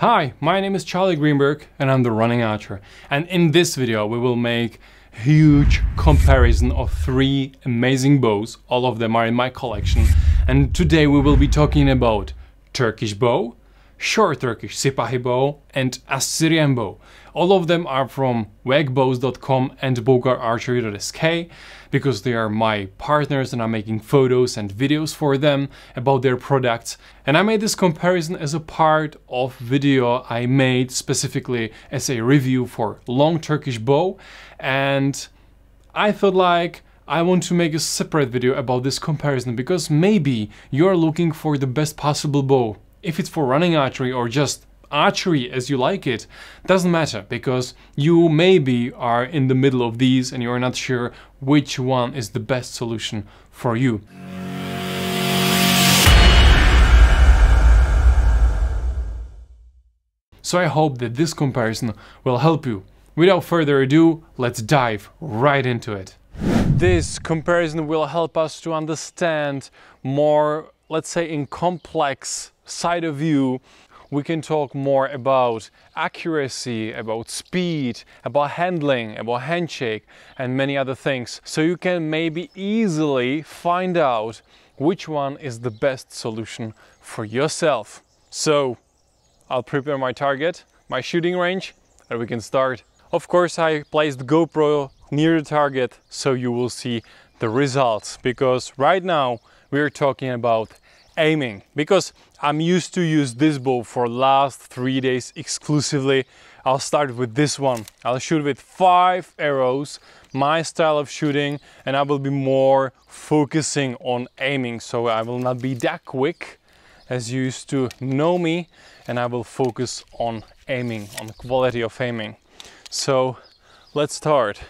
Hi, my name is Charlie Greenberg and I'm the running archer. And in this video we will make huge comparison of three amazing bows. All of them are in my collection. And today we will be talking about Turkish bow, short Turkish Sipahi bow and Assyrian bow. All of them are from wegbows.com and bogararchery.sk because they are my partners and I'm making photos and videos for them about their products. And I made this comparison as a part of video I made specifically as a review for long Turkish bow and I felt like I want to make a separate video about this comparison because maybe you're looking for the best possible bow. If it's for running archery or just archery as you like it doesn't matter because you maybe are in the middle of these and you're not sure which one is the best solution for you. So I hope that this comparison will help you. Without further ado, let's dive right into it. This comparison will help us to understand more, let's say in complex side of view we can talk more about accuracy, about speed, about handling, about handshake and many other things. So you can maybe easily find out which one is the best solution for yourself. So I'll prepare my target, my shooting range and we can start. Of course I placed GoPro near the target so you will see the results because right now we're talking about aiming because I'm used to use this bow for last three days exclusively. I'll start with this one. I'll shoot with five arrows, my style of shooting, and I will be more focusing on aiming. So I will not be that quick as you used to know me, and I will focus on aiming, on the quality of aiming. So let's start.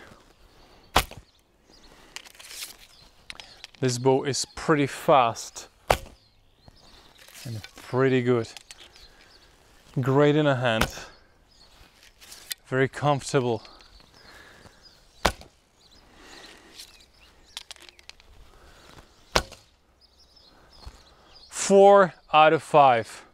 This bow is pretty fast and pretty good. Great in a hand, very comfortable. Four out of five.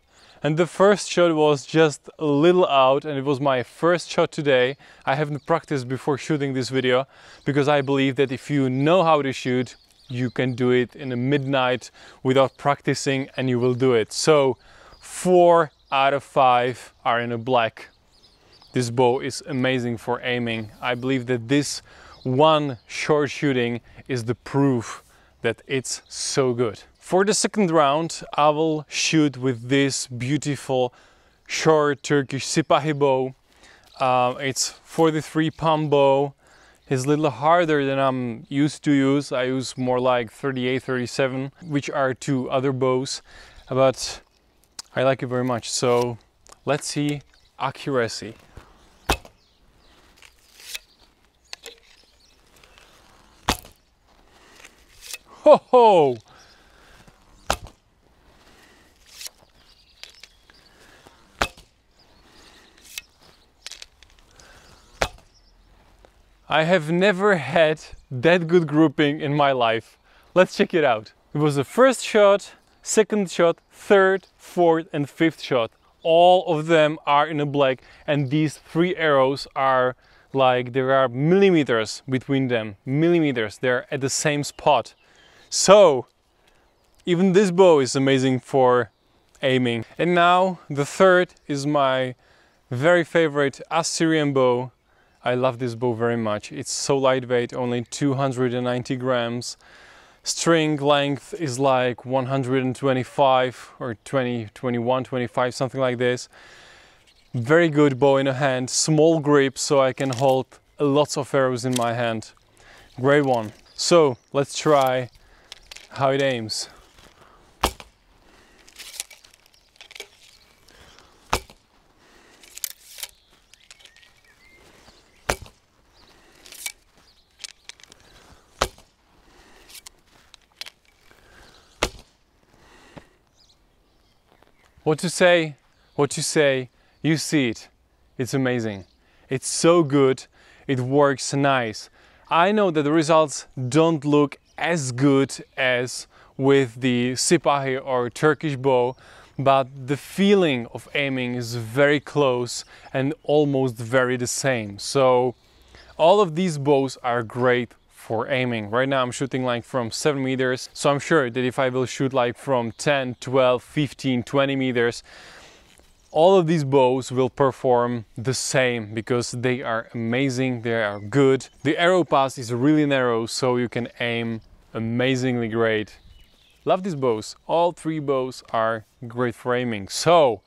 And the first shot was just a little out and it was my first shot today. I haven't practiced before shooting this video because I believe that if you know how to shoot, you can do it in the midnight without practicing and you will do it. So four out of five are in a black. This bow is amazing for aiming. I believe that this one short shooting is the proof that it's so good. For the second round, I will shoot with this beautiful short Turkish Sipahi bow. Uh, it's 43 pound bow is a little harder than I'm used to use. I use more like 38, 37, which are two other bows, but I like it very much. So let's see accuracy. Ho ho! I have never had that good grouping in my life. Let's check it out. It was the first shot, second shot, third, fourth and fifth shot. All of them are in a black and these three arrows are like there are millimeters between them. Millimeters, they're at the same spot. So even this bow is amazing for aiming. And now the third is my very favorite Assyrian bow I love this bow very much. It's so lightweight, only 290 grams. String length is like 125 or 20, 21, 25, something like this. Very good bow in a hand, small grip so I can hold lots of arrows in my hand. Great one. So let's try how it aims. What to say, what to say, you see it. It's amazing. It's so good, it works nice. I know that the results don't look as good as with the Sipahi or Turkish bow, but the feeling of aiming is very close and almost very the same. So all of these bows are great for aiming. Right now I'm shooting like from 7 meters, so I'm sure that if I will shoot like from 10, 12, 15, 20 meters, all of these bows will perform the same because they are amazing, they are good. The arrow pass is really narrow so you can aim amazingly great. Love these bows. All three bows are great for aiming. So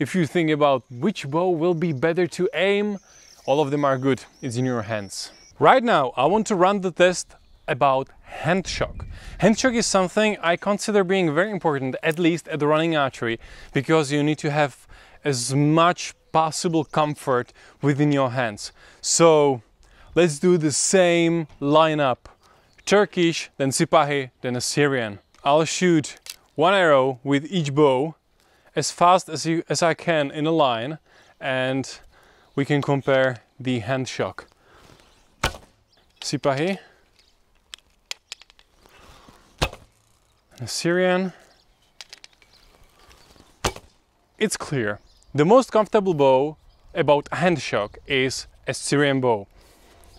if you think about which bow will be better to aim, all of them are good. It's in your hands. Right now I want to run the test about hand shock. Hand shock is something I consider being very important, at least at the running archery, because you need to have as much possible comfort within your hands. So let's do the same lineup. Turkish, then Sipahi, then Assyrian. I'll shoot one arrow with each bow as fast as, you, as I can in a line and we can compare the hand shock. Sipahi. Assyrian. It's clear. The most comfortable bow about hand shock is Assyrian bow.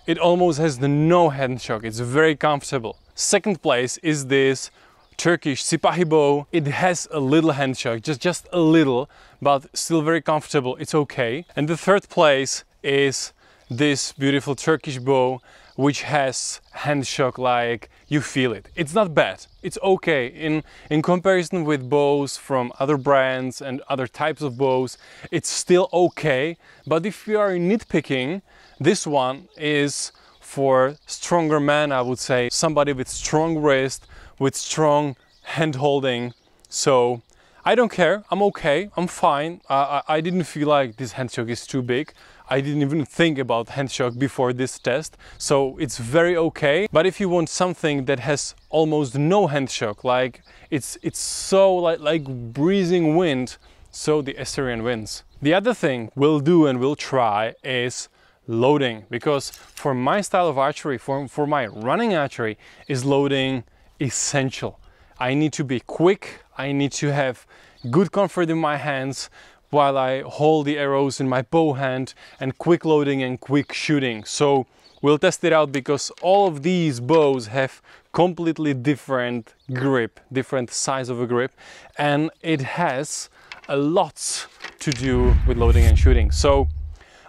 It almost has the no hand shock, it's very comfortable. Second place is this Turkish Sipahi bow. It has a little hand shock, just, just a little, but still very comfortable, it's okay. And the third place is this beautiful Turkish bow which has hand shock like you feel it. It's not bad, it's okay. In, in comparison with bows from other brands and other types of bows, it's still okay. But if you are nitpicking, this one is for stronger men, I would say. Somebody with strong wrist, with strong hand holding. So I don't care, I'm okay, I'm fine. I, I, I didn't feel like this hand shock is too big. I didn't even think about hand shock before this test, so it's very okay. But if you want something that has almost no hand shock, like it's, it's so like, like breezing wind, so the Assyrian wins. The other thing we'll do and we'll try is loading, because for my style of archery, for, for my running archery, is loading essential. I need to be quick, I need to have good comfort in my hands while I hold the arrows in my bow hand and quick loading and quick shooting. So we'll test it out because all of these bows have completely different grip, different size of a grip, and it has a lot to do with loading and shooting. So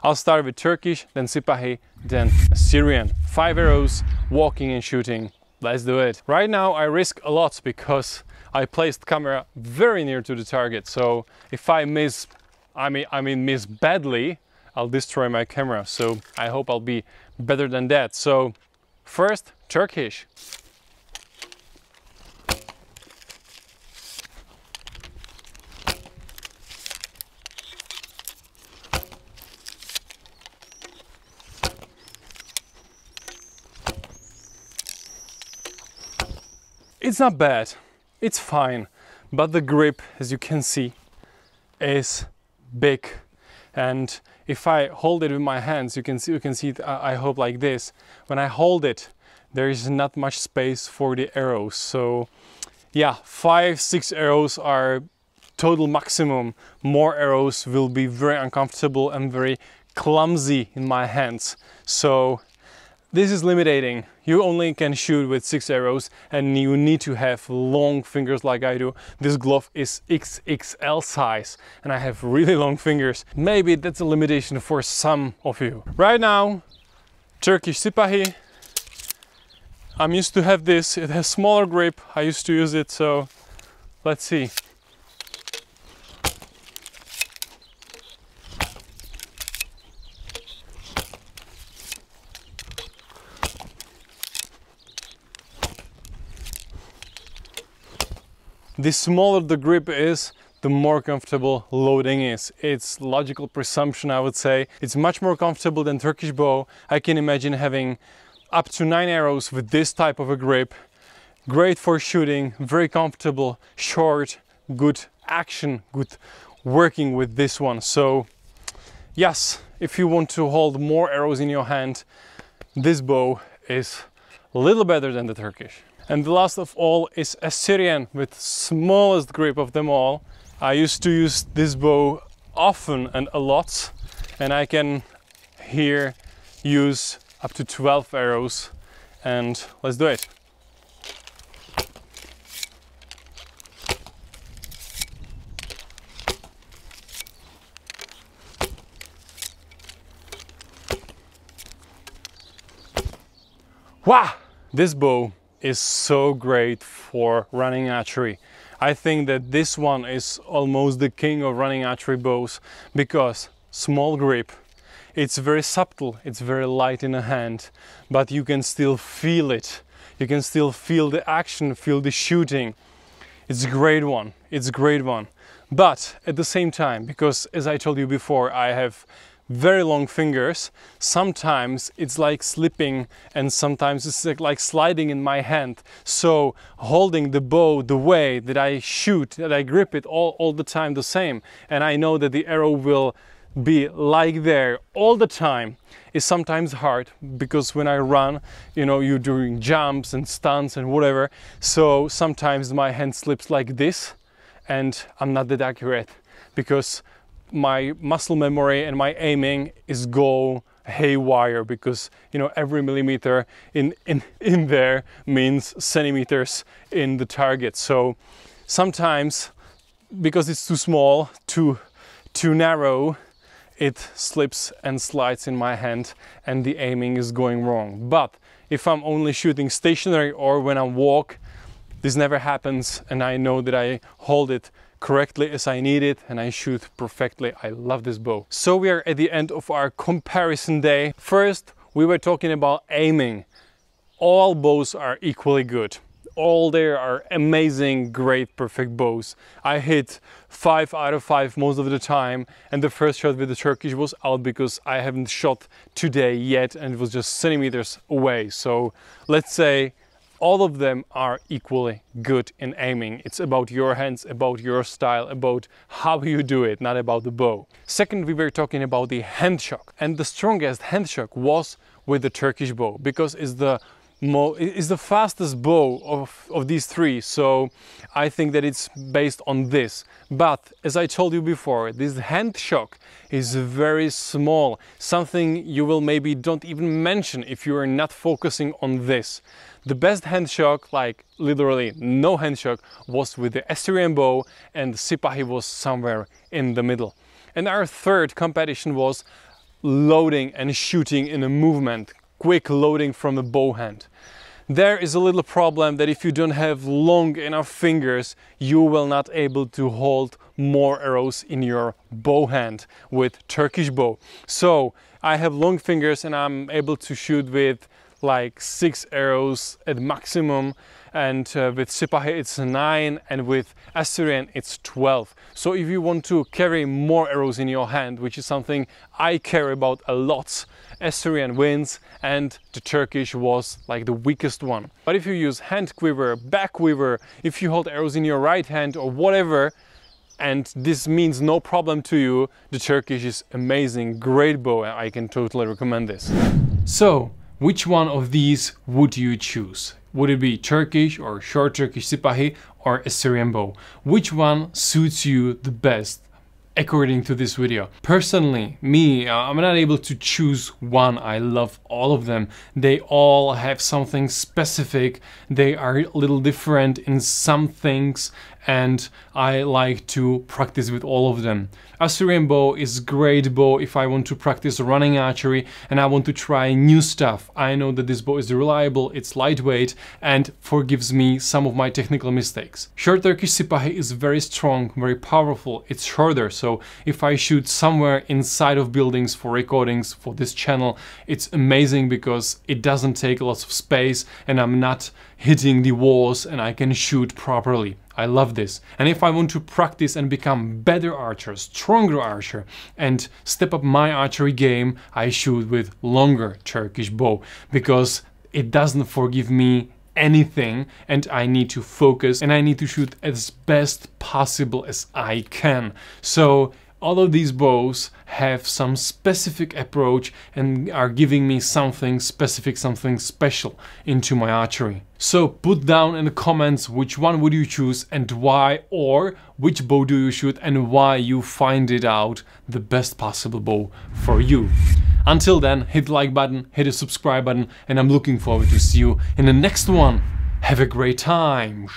I'll start with Turkish, then Sipahi, then Assyrian. Five arrows, walking and shooting. Let's do it. Right now I risk a lot because I placed camera very near to the target. So if I miss, I mean, I mean miss badly, I'll destroy my camera. So I hope I'll be better than that. So first, Turkish. It's not bad, it's fine, but the grip, as you can see, is big. And if I hold it with my hands, you can see, you can see I hope like this. When I hold it, there is not much space for the arrows. So yeah, five, six arrows are total maximum. More arrows will be very uncomfortable and very clumsy in my hands. So this is limiting. You only can shoot with six arrows and you need to have long fingers like I do. This glove is XXL size and I have really long fingers. Maybe that's a limitation for some of you. Right now, Turkish Sipahi. I'm used to have this. It has smaller grip. I used to use it, so let's see. The smaller the grip is, the more comfortable loading is. It's logical presumption, I would say. It's much more comfortable than Turkish bow. I can imagine having up to nine arrows with this type of a grip. Great for shooting, very comfortable, short, good action, good working with this one. So yes, if you want to hold more arrows in your hand, this bow is a little better than the Turkish. And the last of all is Assyrian with smallest grip of them all. I used to use this bow often and a lot and I can here use up to 12 arrows and let's do it. Wow! This bow is so great for running archery. I think that this one is almost the king of running archery bows because small grip, it's very subtle, it's very light in the hand, but you can still feel it. You can still feel the action, feel the shooting. It's a great one, it's a great one. But at the same time, because as I told you before, I have very long fingers. Sometimes it's like slipping and sometimes it's like sliding in my hand. So holding the bow the way that I shoot, that I grip it all, all the time the same. And I know that the arrow will be like there all the time is sometimes hard because when I run, you know, you're doing jumps and stunts and whatever. So sometimes my hand slips like this and I'm not that accurate because my muscle memory and my aiming is go haywire because you know every millimeter in in in there means centimeters in the target. So sometimes because it's too small too too narrow it slips and slides in my hand and the aiming is going wrong. But if i'm only shooting stationary or when i walk this never happens and i know that i hold it correctly as I need it and I shoot perfectly. I love this bow. So we are at the end of our comparison day. First, we were talking about aiming. All bows are equally good. All there are amazing, great, perfect bows. I hit five out of five most of the time and the first shot with the Turkish was out because I haven't shot today yet and it was just centimeters away. So let's say all of them are equally good in aiming. It's about your hands, about your style, about how you do it, not about the bow. Second, we were talking about the hand shock. And the strongest hand shock was with the Turkish bow because it's the is the fastest bow of, of these three so I think that it's based on this. But as I told you before this hand shock is very small something you will maybe don't even mention if you are not focusing on this. The best hand shock like literally no hand shock was with the Assyrian bow and the Sipahi was somewhere in the middle. And our third competition was loading and shooting in a movement quick loading from the bow hand. There is a little problem that if you don't have long enough fingers, you will not able to hold more arrows in your bow hand with Turkish bow. So I have long fingers and I'm able to shoot with like six arrows at maximum and uh, with Sipahi it's 9 and with Assyrian it's 12. So if you want to carry more arrows in your hand, which is something I care about a lot, Assyrian wins and the Turkish was like the weakest one. But if you use hand quiver, back quiver, if you hold arrows in your right hand or whatever, and this means no problem to you, the Turkish is amazing, great bow, I can totally recommend this. So, which one of these would you choose? Would it be Turkish or short Turkish Sipahi or Assyrian bow? Which one suits you the best according to this video. Personally, me, uh, I'm not able to choose one. I love all of them. They all have something specific. They are a little different in some things and I like to practice with all of them. Assyrian bow is great bow if I want to practice running archery and I want to try new stuff. I know that this bow is reliable, it's lightweight and forgives me some of my technical mistakes. Short Turkish Sipahi is very strong, very powerful, it's shorter so if I shoot somewhere inside of buildings for recordings for this channel it's amazing because it doesn't take lots of space and I'm not hitting the walls and I can shoot properly. I love this. And if I want to practice and become better archer, stronger archer, and step up my archery game, I shoot with longer Turkish bow because it doesn't forgive me anything and I need to focus and I need to shoot as best possible as I can. So all of these bows have some specific approach and are giving me something specific, something special into my archery. So put down in the comments which one would you choose and why or which bow do you shoot and why you find it out the best possible bow for you. Until then, hit the like button, hit the subscribe button and I'm looking forward to see you in the next one. Have a great time!